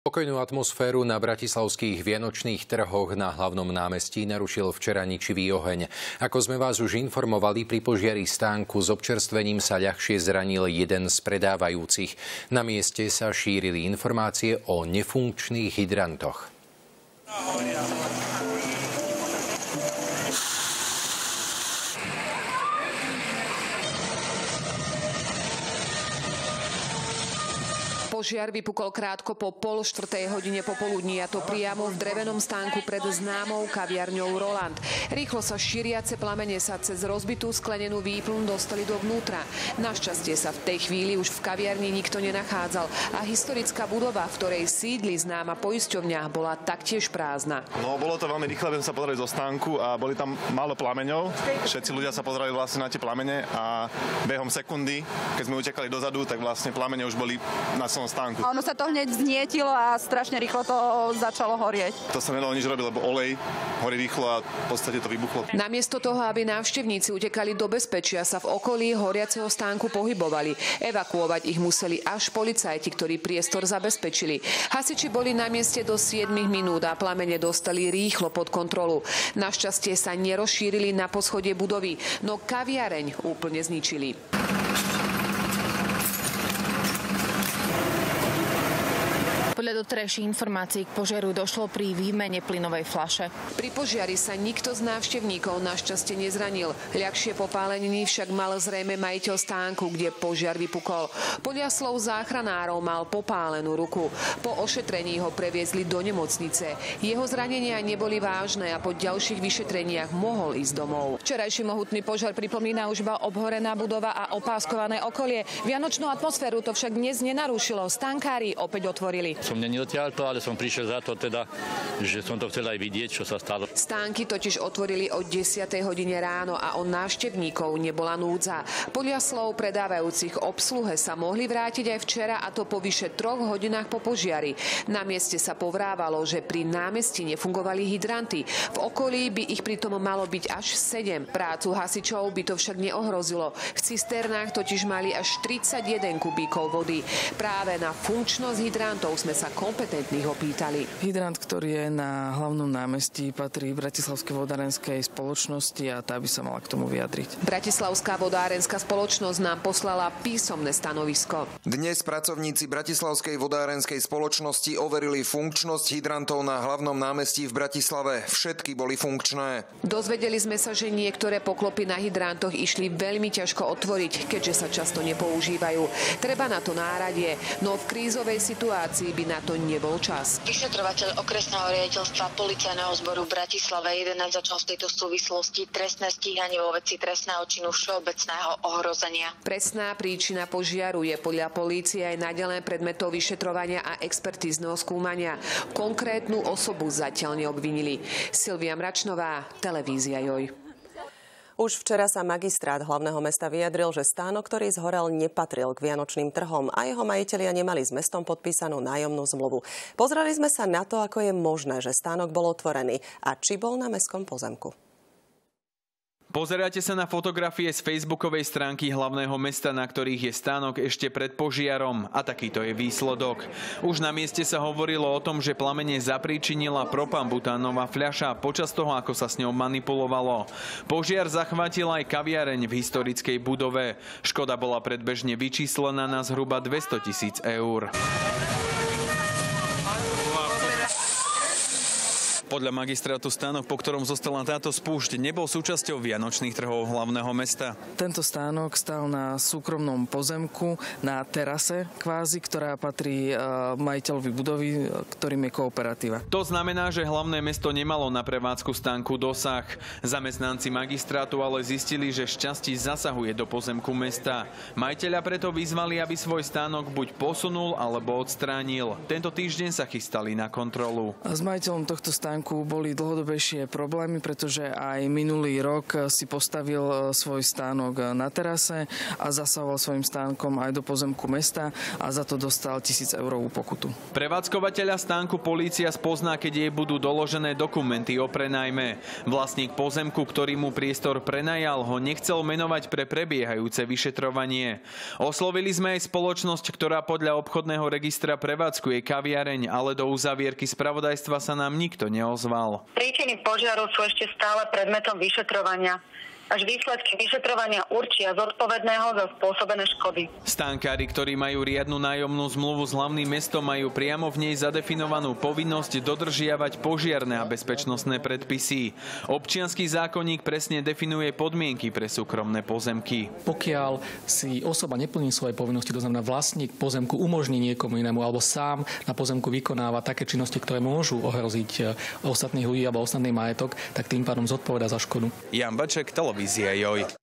Pokojnú atmosféru na bratislavských vianočných trhoch na hlavnom námestí narušil včera ničivý oheň. Ako sme vás už informovali, pri požiari stánku s občerstvením sa ľahšie zranil jeden z predávajúcich. Na mieste sa šírili informácie o nefunkčných hydrantoch. Požiar vypukol krátko po pol štvrtej hodine popoludní a to priamo v drevenom stánku pred známou kaviarňou Roland. Rýchlo sa šíriace plamene sa cez rozbitú sklenenú výplň dostali dovnútra. Našťastie sa v tej chvíli už v kaviarni nikto nenachádzal a historická budova, v ktorej sídli známa poisťovňa, bola taktiež prázdna. No, bolo to veľmi rýchle, sme sa pozreli zo stánku a boli tam málo plameňov. Všetci ľudia sa pozerali vlastne na tie plamene a behom sekundy, keď sme utekali dozadu, tak vlastne plamene už boli na svojom stánku. A ono sa to hneď znietilo a strašne rýchlo to začalo horieť. To sa nedalo nič robiť, lebo olej horí rýchlo a v podstate to vybuchlo. Namiesto toho, aby návštevníci utekali do bezpečia, sa v okolí horiaceho stánku pohybovali. Evakuovať ich museli až policajti, ktorí priestor zabezpečili. Hasiči boli na mieste do 7 minút a plamene dostali rýchlo pod kontrolu. Našťastie sa nerozšírili na poschodie budovy, no kaviareň úplne zničili. Podľa doterajších informácií k požiaru došlo pri výmene plynovej flaše. Pri požiari sa nikto z návštevníkov našťastie nezranil. Ľahšie popáleniny však mal zrejme majiteľ stánku, kde požiar vypukol. Podľa slov záchranárov mal popálenú ruku. Po ošetrení ho previezli do nemocnice. Jeho zranenia neboli vážne a po ďalších vyšetreniach mohol ísť domov. Včerajší mohutný požiar pripomína už iba obhorená budova a opáskované okolie. Vianočnú atmosféru to však dnes nenarušilo. Stankári opäť otvorili som není odtiaľto, ale som prišiel za to teda, že som to chcel aj vidieť, čo sa stalo. Stánky totiž otvorili o 10. hodine ráno a o návštevníkov nebola núdza. Podľa slov predávajúcich obsluhe sa mohli vrátiť aj včera a to po vyše troch hodinách po požiari. Na mieste sa povrávalo, že pri námestí nefungovali hydranty. V okolí by ich pritom malo byť až 7. Prácu hasičov by to však neohrozilo. V cisternách totiž mali až 31 kubíkov vody. Práve na funkčnosť hydrantov sme sa kompetentných opýtali. Hydrant, ktorý je na hlavnom námestí, patrí Bratislavskej vodárenskej spoločnosti a tá by sa mala k tomu vyjadriť. Bratislavská vodárenská spoločnosť nám poslala písomné stanovisko. Dnes pracovníci Bratislavskej vodárenskej spoločnosti overili funkčnosť hydrantov na hlavnom námestí v Bratislave. Všetky boli funkčné. Dozvedeli sme sa, že niektoré poklopy na hydrantoch išli veľmi ťažko otvoriť, keďže sa často nepoužívajú. Treba na to náradie, no v krízovej situácii by na to nebol čas. Vyšetrovateľ okresného riaditeľstva policajného zboru v Bratislave 11 začal v tejto súvislosti trestné stíhanie vo veci trestného činu všeobecného ohrozenia. Presná príčina požiaru je podľa polície aj naďalej predmetov vyšetrovania a expertízneho skúmania. Konkrétnu osobu zatiaľ neobvinili. Silvia Mračnová, televízia Joj. Už včera sa magistrát hlavného mesta vyjadril, že stánok, ktorý zhorel, nepatril k vianočným trhom a jeho majiteľia nemali s mestom podpísanú nájomnú zmluvu. Pozreli sme sa na to, ako je možné, že stánok bol otvorený a či bol na mestskom pozemku. Pozeráte sa na fotografie z facebookovej stránky hlavného mesta, na ktorých je stánok ešte pred požiarom a takýto je výsledok. Už na mieste sa hovorilo o tom, že plamene zapríčinila propambutánová fľaša počas toho, ako sa s ňou manipulovalo. Požiar zachvátil aj kaviareň v historickej budove. Škoda bola predbežne vyčíslená na zhruba 200 tisíc eur. Podľa magistrátu stánok, po ktorom zostala táto spúšť, nebol súčasťou vianočných trhov hlavného mesta. Tento stánok stál na súkromnom pozemku, na terase kvázi, ktorá patrí e, majiteľovi budovy, ktorým je kooperatíva. To znamená, že hlavné mesto nemalo na prevádzku stánku dosah. Zamestnanci magistrátu ale zistili, že šťastí zasahuje do pozemku mesta. Majiteľa preto vyzvali, aby svoj stánok buď posunul alebo odstránil. Tento týždeň sa chystali na kontrolu. A s majiteľom tohto stánku stánku boli dlhodobejšie problémy, pretože aj minulý rok si postavil svoj stánok na terase a zasahoval svojim stánkom aj do pozemku mesta a za to dostal tisíc eurovú pokutu. Prevádzkovateľa stánku polícia spozná, keď jej budú doložené dokumenty o prenajme. Vlastník pozemku, ktorý mu priestor prenajal, ho nechcel menovať pre prebiehajúce vyšetrovanie. Oslovili sme aj spoločnosť, ktorá podľa obchodného registra prevádzkuje kaviareň, ale do uzavierky spravodajstva sa nám nikto neozval. Príčiny požiaru sú ešte stále predmetom vyšetrovania až výsledky vyšetrovania určia zodpovedného za spôsobené škody. Stánkári, ktorí majú riadnu nájomnú zmluvu s hlavným mestom, majú priamo v nej zadefinovanú povinnosť dodržiavať požiarné a bezpečnostné predpisy. Občianský zákonník presne definuje podmienky pre súkromné pozemky. Pokiaľ si osoba neplní svoje povinnosti, to znamená vlastník pozemku umožní niekomu inému alebo sám na pozemku vykonáva také činnosti, ktoré môžu ohroziť eh, ostatných ľudí alebo ostatný majetok, tak tým pádom zodpoveda za škodu. Jan Baček, televízia Joj.